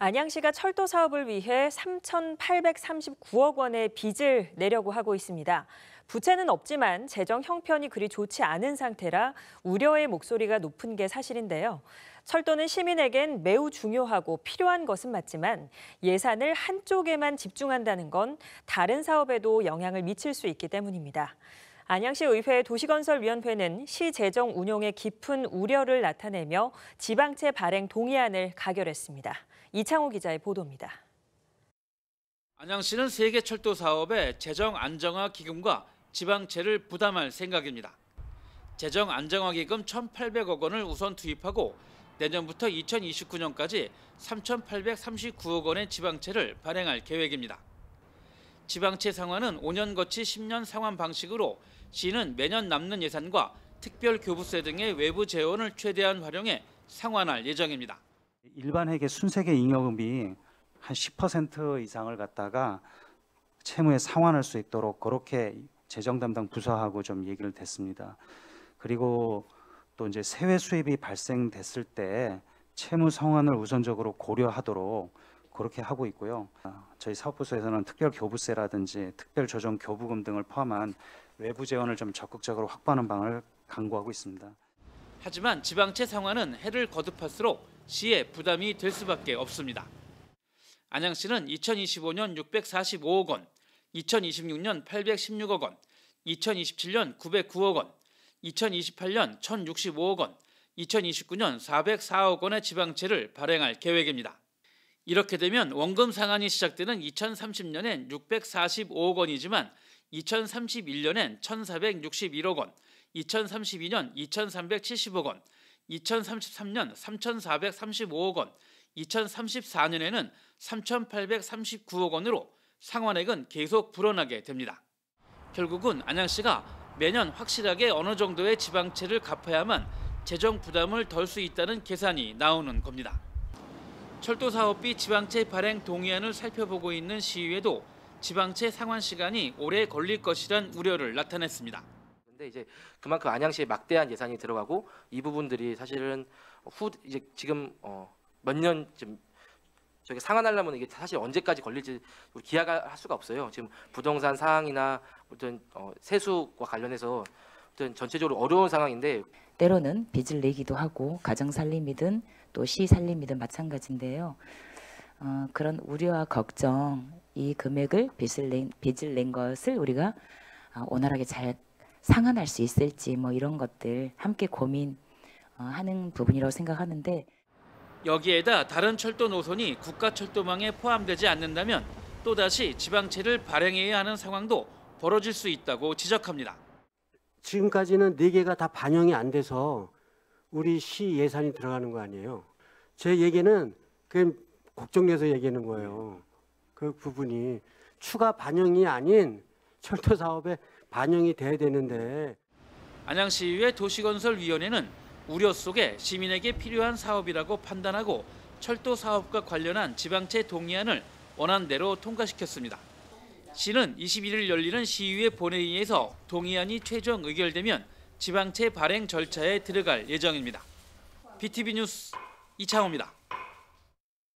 안양시가 철도 사업을 위해 3,839억 원의 빚을 내려고 하고 있습니다. 부채는 없지만 재정 형편이 그리 좋지 않은 상태라 우려의 목소리가 높은 게 사실인데요. 철도는 시민에겐 매우 중요하고 필요한 것은 맞지만 예산을 한쪽에만 집중한다는 건 다른 사업에도 영향을 미칠 수 있기 때문입니다. 안양시 의회 도시건설위원회는 시 재정 운용에 깊은 우려를 나타내며 지방채 발행 동의안을 가결했습니다. 이창호 기자의 보도입니다. 안양시는 세계 철도 사업의 재정 안정화 기금과 지방채를 부담할 생각입니다. 재정 안정화 기금 1,800억 원을 우선 투입하고 내년부터 2029년까지 3,839억 원의 지방채를 발행할 계획입니다. 지방채 상환은 5년 거치 10년 상환 방식으로 시는 매년 남는 예산과 특별 교부세 등의 외부 재원을 최대한 활용해 상환할 예정입니다. 일반 회계 순세계 잉여금이 한 10% 이상을 갖다가 채무에 상환할 수 있도록 그렇게 재정 담당 부서하고 좀 얘기를 됐습니다. 그리고 또 이제 세외 수입이 발생됐을 때 채무 상환을 우선적으로 고려하도록 그렇게 하고 있고요. 저희 사업부서에서는 특별 교부세라든지 특별 조정 교부금 등을 포함한 외부 재원을 좀 적극적으로 확보하는 방을 강구하고 있습니다. 하지만 지방채 상환은 해를 거듭할수록 시에 부담이 될 수밖에 없습니다. 안양시는 2025년 645억 원, 2026년 816억 원, 2027년 909억 원, 2028년 1065억 원, 2029년 404억 원의 지방채를 발행할 계획입니다. 이렇게 되면 원금 상환이 시작되는 2030년엔 645억 원이지만 2031년엔 1,461억 원, 2032년 2,370억 원, 2033년 3,435억 원, 2034년에는 3,839억 원으로 상환액은 계속 불어나게 됩니다. 결국은 안양시가 매년 확실하게 어느 정도의 지방채를 갚아야만 재정 부담을 덜 수 있다는 계산이 나오는 겁니다. 철도 사업비 지방채 발행 동의안을 살펴보고 있는 시의회도 지방채 상환 시간이 오래 걸릴 것이란 우려를 나타냈습니다. 근데 이제 그만큼 안양시에 막대한 예산이 들어가고 이 부분들이 사실은 후 이제 지금 어 몇년 좀 저기 상환하려면 이게 사실 언제까지 걸릴지 기약할 수가 없어요. 지금 부동산 상황이나 어떤 어 세수와 관련해서 어떤 전체적으로 어려운 상황인데 때로는 빚을 내기도 하고 가정 살림이든 또 시 살림이든 마찬가지인데요. 어, 그런 우려와 걱정, 이 금액을 빚을 낸, 빚을 낸 것을 우리가 어, 원활하게 잘 상환할 수 있을지 뭐 이런 것들 함께 고민하는 부분이라고 생각하는데 여기에다 다른 철도 노선이 국가철도망에 포함되지 않는다면 또다시 지방채를 발행해야 하는 상황도 벌어질 수 있다고 지적합니다. 지금까지는 네 개가 다 반영이 안 돼서 우리 시 예산이 들어가는 거 아니에요. 제 얘기는 그 걱정돼서 얘기하는 거예요. 그 부분이 추가 반영이 아닌 철도 사업에 반영이 돼야 되는데 안양시의회 도시건설위원회는 우려 속에 시민에게 필요한 사업이라고 판단하고 철도 사업과 관련한 지방채 동의안을 원안대로 통과시켰습니다. 시는 21일 열리는 시의회 본회의에서 동의안이 최종 의결되면 지방채 발행 절차에 들어갈 예정입니다. BTV 뉴스 이창호입니다.